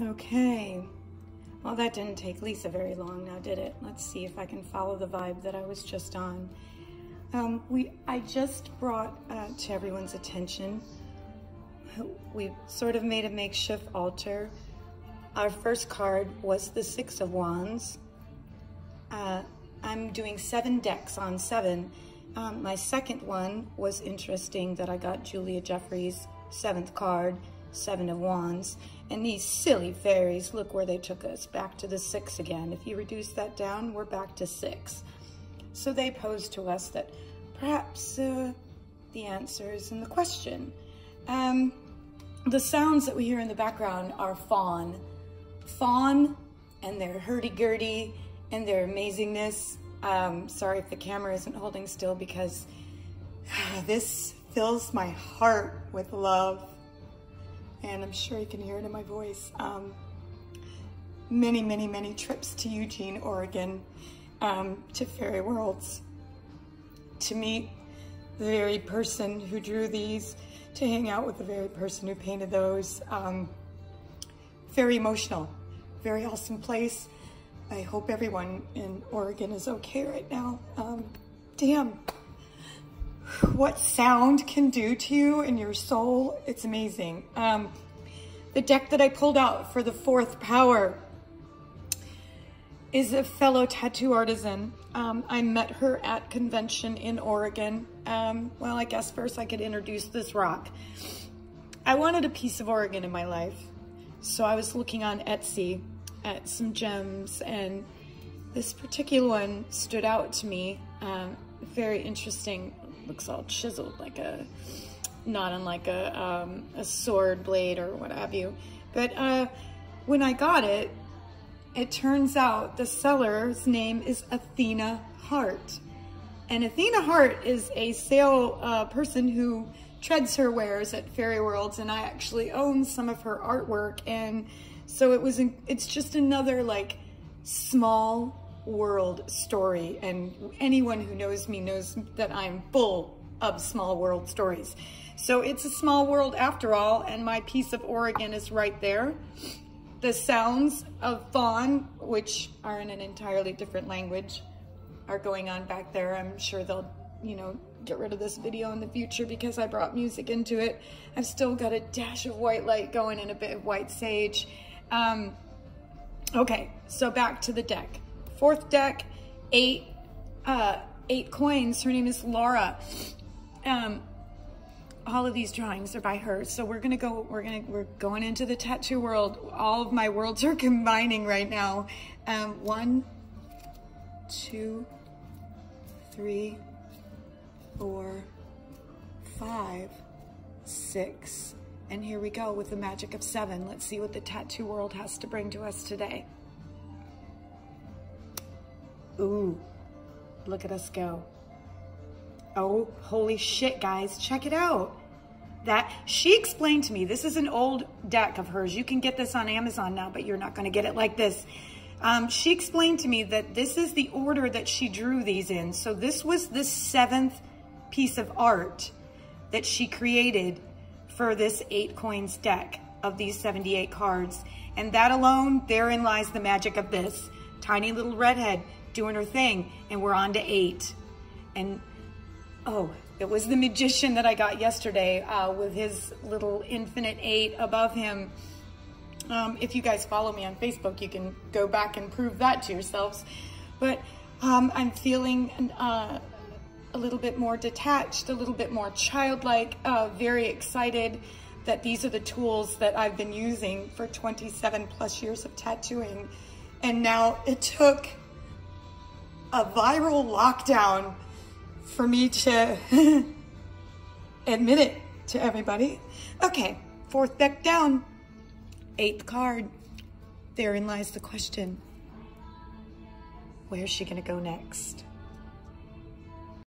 Okay. Well, that didn't take Lisa very long now, did it? Let's see if I can follow the vibe that I was just on. Um, we, I just brought uh, to everyone's attention, we sort of made a makeshift altar. Our first card was the Six of Wands. Uh, I'm doing seven decks on seven. Um, my second one was interesting that I got Julia Jeffries' seventh card, Seven of Wands. And these silly fairies, look where they took us, back to the six again. If you reduce that down, we're back to six. So they pose to us that perhaps uh, the answer is in the question. Um, the sounds that we hear in the background are Faun. Faun and their hurdy-gurdy and their amazingness. Um, sorry if the camera isn't holding still because this fills my heart with love and I'm sure you can hear it in my voice. Um, many, many, many trips to Eugene, Oregon, um, to Faerieworlds, to meet the very person who drew these, to hang out with the very person who painted those. Um, very emotional, very awesome place. I hope everyone in Oregon is okay right now. Um, damn, what sound can do to you and your soul. It's amazing. Um, the deck that I pulled out for the fourth power is a fellow tattoo artisan. Um, I met her at convention in Oregon. Um, well, I guess first I could introduce this rock. I wanted a piece of Oregon in my life. So I was looking on Etsy at some gems and this particular one stood out to me. Um, very interesting looks all chiseled like a, not unlike a, um, a sword blade or what have you. But uh, when I got it, it turns out the seller's name is Athena Hart. And Athena Hart is a sale uh, person who treads her wares at Faerieworlds and I actually own some of her artwork. And so it was, it's just another like small world story. And anyone who knows me knows that I'm full of small world stories. So it's a small world after all, and my piece of Oregon is right there. The sounds of Faun, which are in an entirely different language, are going on back there. I'm sure they'll, you know, get rid of this video in the future because I brought music into it. I've still got a dash of white light going and a bit of white sage. Um, okay, so back to the deck. Fourth deck, eight, uh, eight coins. Her name is Laura. Um, all of these drawings are by her. So we're gonna go, we're gonna, we're going into the tattoo world. All of my worlds are combining right now. Um, one, two, three, four, five, six, and here we go with the magic of seven. Let's see what the tattoo world has to bring to us today. Ooh, look at us go. Oh, holy shit, guys, check it out. That she explained to me, this is an old deck of hers. You can get this on Amazon now, but you're not gonna get it like this. Um, she explained to me that this is the order that she drew these in. So this was the seventh piece of art that she created for this eight coins deck of these 78 cards. And that alone, therein lies the magic of this. Tiny little redhead doing her thing, and we're on to eight. And oh, it was the magician that I got yesterday uh, with his little infinite eight above him. Um, if you guys follow me on Facebook, you can go back and prove that to yourselves. But um, I'm feeling uh, a little bit more detached, a little bit more childlike, uh, very excited that these are the tools that I've been using for 27 plus years of tattooing. And now it took a viral lockdown for me to admit it to everybody. Okay, fourth deck down, eighth card. Therein lies the question. Where's she gonna go next?